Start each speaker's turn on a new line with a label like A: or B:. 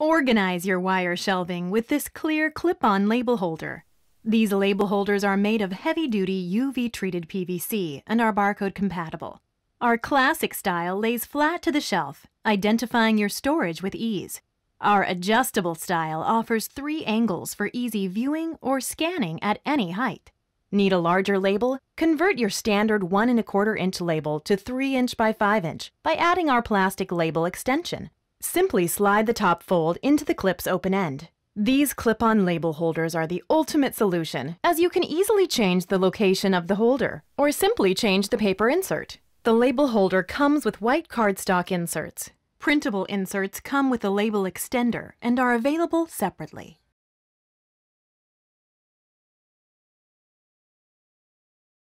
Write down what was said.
A: Organize your wire shelving with this clear clip-on label holder. These label holders are made of heavy-duty UV-treated PVC and are barcode compatible. Our classic style lays flat to the shelf, identifying your storage with ease. Our adjustable style offers three angles for easy viewing or scanning at any height. Need a larger label? Convert your standard 1 and a quarter inch label to 3 inch by 5 inch by adding our plastic label extension. Simply slide the top fold into the clip's open end. These clip-on label holders are the ultimate solution, as you can easily change the location of the holder, or simply change the paper insert. The label holder comes with white cardstock inserts. Printable inserts come with a label extender and are available separately.